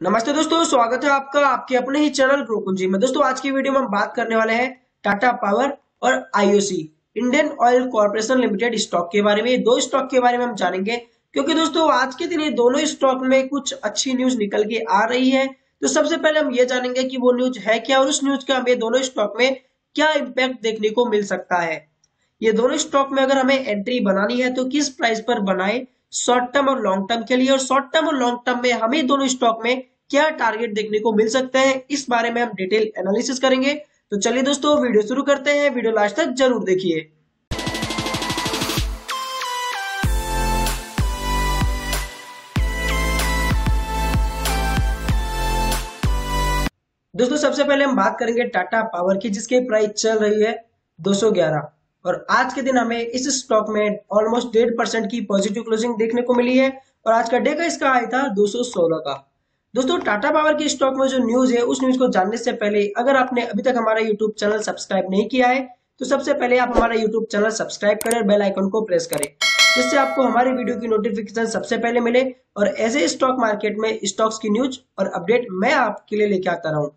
नमस्ते दोस्तों, स्वागत है आपका आपके अपने ही चैनल प्रोकुंजी में। दोस्तों, आज की वीडियो में हम बात करने वाले हैं टाटा पावर और IOC, Indian Oil Corporation Limited stock के बारे में। दो स्टॉक के बारे में हम जानेंगे, क्योंकि दोस्तों, आज के दिन ये दोनों स्टॉक में कुछ अच्छी न्यूज़ निकल के आ रही है। तो सबसे पहले हम ये जानेंगे कि वो न्यूज़ है क्या, और उस न्यूज़ का हमें दोनों स्टॉक में क्या इम्पैक्ट देखने को मिल सकता है। ये दोनों स्टॉक में अगर हमें एंट्री बनानी है तो किस प्राइस पर बनाए शॉर्ट टर्म और लॉन्ग टर्म के लिए, और शॉर्ट टर्म और लॉन्ग टर्म में हमें दोनों स्टॉक में क्या टारगेट देखने को मिल सकते हैं, इस बारे में हम डिटेल एनालिसिस करेंगे। तो चलिए दोस्तों, वीडियो शुरू करते हैं। वीडियो लास्ट तक ज़रूर देखिए। दोस्तों, सबसे पहले हम बात करेंगे टाटा पावर की, जिसकी प्राइस चल रही है 211 और आज के दिन हमें इस स्टॉक में ऑलमोस्ट डेढ़ परसेंट की पॉजिटिव क्लोजिंग देखने को मिली है और आज का डे का इसका आया था 216 का। दोस्तों टाटा पावर के स्टॉक में जो न्यूज़ है, उस न्यूज़ को जानने से पहले अगर आपने अभी तक हमारा यूट्यूब चैनल सब्सक्राइब नहीं किया है तो सबसे पहले आप हमारा यूट्यूब चैनल सब्सक्राइब करें और बेल आइकन को प्रेस करें, जिससे आपको हमारी वीडियो की नोटिफिकेशन सबसे पहले मिले और ऐसे स्टॉक मार्केट में स्टॉक्स की न्यूज़ और अपडेट मैं आपके लिए लेके आता रहूँ।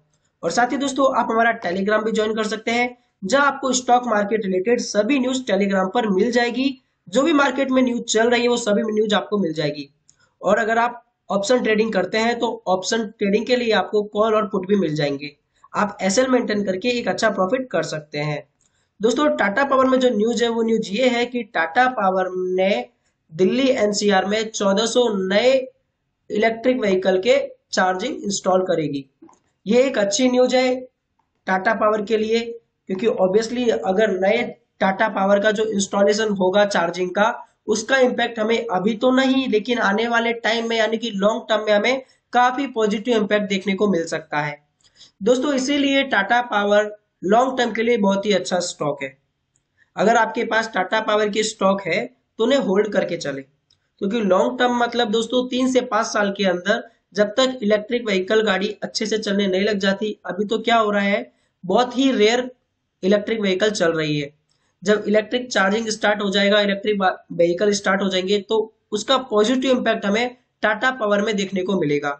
और साथ ही दोस्तों, आप हमारा टेलीग्राम भी ज्वाइन कर सकते हैं। जहाँ आपको स्टॉक मार्केट रिलेटेड सभी न्यूज़ टेलीग्राम पर मिल जाएगी। जो भी मार्केट में न्यूज़ चल रही है, वो सभी न्यूज़ आपको मिल जाएगी। और अगर आप ऑप्शन ट्रेडिंग करते हैं तो ऑप्शन ट्रेडिंग के लिए आपको कॉल और पुट भी मिल जाएँगे। आप एसएल मेंटेन करके एक अच्छा प्रॉफिट कर सकते हैं। दोस्तों टाटा पावर में जो न्यूज़ है, वो न्यूज़ ये है कि टाटा पावर ने दिल्ली एनसीआर में 1400 नए इलेक्ट्रिक व्हीकल के चार्जिंग इंस्टॉल करेगी। ये एक अच्छी न्यूज़ है टाटा पावर के लिए। क्योंकि ऑब्वियसली अगर नए टाटा पावर का जो इंस्टॉलेशन होगा चार्जिंग का, उसका इम्पैक्ट हमें अभी तो नहीं, लेकिन आने वाले टाइम में, यानी कि लॉन्ग टर्म में हमें काफ़ी पॉजिटिव इम्पैक्ट देखने को मिल सकता है। दोस्तों, इसीलिए टाटा पावर लॉन्ग टर्म के लिए बहुत ही अच्छा स्टॉक है। अगर आपके पास टाटा पावर की स्टॉक है तो उन्हें होल्ड करके चले। क्योंकि लॉन्ग टर्म मतलब दोस्तों, तीन से पाँच साल के अंदर जब तक इलेक्ट्रिक व्हीकल गाड़ी अच्छे से चलने नहीं लग जाती, अभी तो क्या हो रहा है, बहुत ही रेयर इलेक्ट्रिक व्हीकल चल रही है। जब इलेक्ट्रिक चार्जिंग स्टार्ट हो जाएगा, इलेक्ट्रिक व्हीकल स्टार्ट हो जाएँगे तो उसका पॉजिटिव इम्पैक्ट हमें टाटा पावर में देखने को मिलेगा।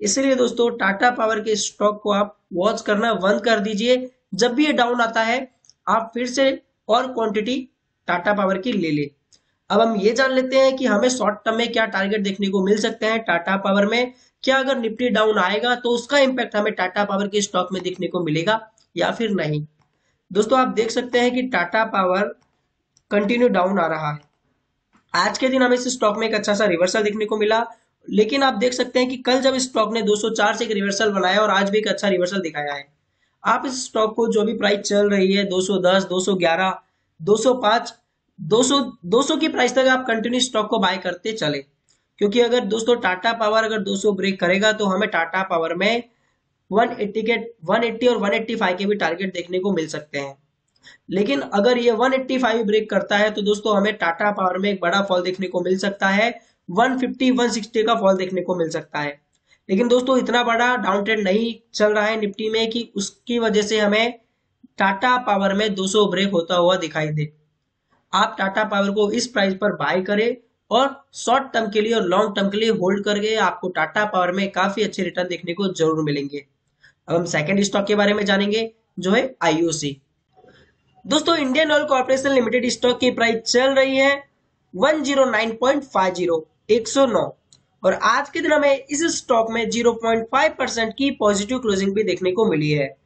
इसलिए दोस्तों, टाटा पावर के स्टॉक को आप वॉच करना बंद कर दीजिए। जब भी ये डाउन आता है, आप फिर से और क्वांटिटी टाटा पावर की ले ले। अब हम ये जान लेते हैं कि हमें शॉर्ट टर्म में क्या टारगेट देखने को मिल सकते हैं टाटा पावर में। क्या अगर निफ्टी डाउन आएगा तो उसका इम्पैक्ट हमें टाटा पावर के स्टॉक में देखने को मिलेगा या फिर नहीं। दोस्तों आप देख सकते हैं कि टाटा पावर कंटिन्यू डाउन आ रहा है। आज के दिन हमें इस स्टॉक में एक अच्छा सा रिवर्सल देखने को मिला। लेकिन आप देख सकते हैं कि कल जब इस स्टॉक ने 204 से एक रिवर्सल बनाया और आज भी एक अच्छा रिवर्सल दिखाया है। आप इस स्टॉक को जो भी प्राइस चल रही है 210, 211, 205, 200 200 की प्राइस तक आप कंटिन्यू स्टॉक को बाय करते चले। क्योंकि अगर दोस्तों टाटा पावर अगर 200 ब्रेक करेगा तो हमें टाटा पावर में 180 के 180 और 185 के भी टारगेट देखने को मिल सकते हैं। लेकिन अगर ये 185 ब्रेक करता है तो दोस्तों हमें टाटा पावर में एक बड़ा फॉल देखने को मिल सकता है। 150 160 का फॉल देखने को मिल सकता है। लेकिन दोस्तों इतना बड़ा डाउन ट्रेंड नहीं चल रहा है निफ्टी में कि उसकी वजह से हमें टाटा पावर में 200 ब्रेक होता हुआ दिखाई दे। आप टाटा पावर को इस प्राइस पर बाय करें और शॉर्ट टर्म के लिए और लॉन्ग टर्म के लिए होल्ड करके आपको टाटा पावर में काफ़ी अच्छे रिटर्न देखने को ज़रूर मिलेंगे। अब हम सेकेंड स्टॉक के बारे में जानेंगे, जो है आईओसी दोस्तों Indian Oil Corporation Limited stock की प्राइस चल रही है 109.50 109 और आज के दिन हमें इस स्टॉक में 0.5 परसेंट की पॉजिटिव क्लोजिंग भी देखने को मिली है।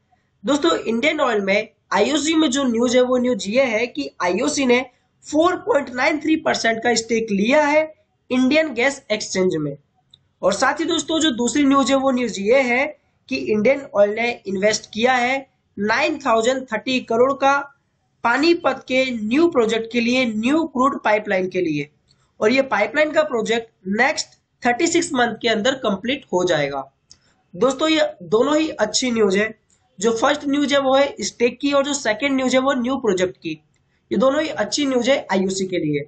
दोस्तों इंडियन ऑयल में आईओसी में जो न्यूज़ है, वो न्यूज़ ये है कि आईओसी ने 4.93 परसेंट का स्टेक लिया है इंडियन गैस एक्सचेंज में। और साथ ही दोस्तों, जो दूसरी न्यूज़ है, वो न्यूज़ ये है कि इंडियन ऑयल ने इन्वेस्ट किया है 9030 करोड़ का पानीपत के न्यू प्रोजेक्ट के लिए, न्यू क्रूड पाइपलाइन के लिए। और ये पाइपलाइन का प्रोजेक्ट नेक्स्ट 36 मंथ के अंदर कंप्लीट हो जाएगा। दोस्तों, ये दोनों ही अच्छी न्यूज़ है। जो फ़र्स्ट न्यूज़ है वो है स्टेक की और जो सेकंड न्यूज़ है वो न्यू प्रोजेक्ट की। ये दोनों ही अच्छी न्यूज़ है आईयूसी के लिए।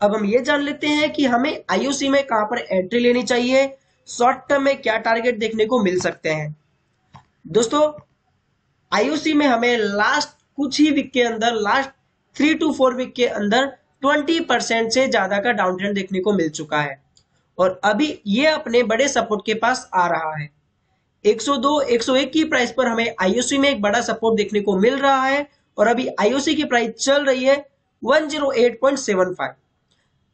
अब हम ये जान लेते हैं कि हमें आईयूसी में कहाँ पर एंट्री लेनी चाहिए, शॉर्ट टर्म में क्या टारगेट देखने को मिल सकते हैं। दोस्तों आईओसी में हमें लास्ट कुछ ही वीक के अंदर last three two four week के अंदर ट्वेंटी परसेंट से ज़्यादा का डाउन ट्रेंड देखने को मिल चुका है। और अभी ये अपने बड़े सपोर्ट के पास आ रहा है। 102 101 की प्राइस पर हमें आईओसी में एक बड़ा सपोर्ट देखने को मिल रहा है और अभी आईओसी की प्राइस चल रही है 108.75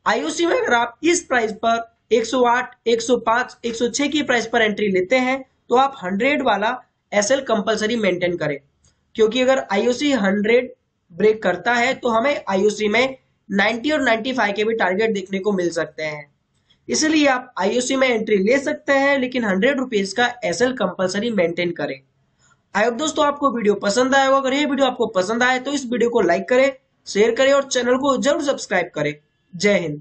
आईओसी में अगर आप इस प्राइस पर 108, 105, 106 की प्राइस पर एंट्री लेते हैं तो आप 100 वाला एसएल कंपलसरी मेंटेन करें। क्योंकि अगर आईओसी 100 ब्रेक करता है तो हमें आईओसी में 90 और 95 के भी टारगेट देखने को मिल सकते हैं। इसलिए आप आईओसी में एंट्री ले सकते हैं, लेकिन हंड्रेड रुपीज़ का एसएल कंपलसरी मेंटेन करें। आई होप दोस्तों आपको वीडियो पसंद आया होगा। अगर ये वीडियो आपको पसंद आए तो इस वीडियो को लाइक करें शेयर करें और चैनल को ज़रूर सब्सक्राइब करें। जय हिंद।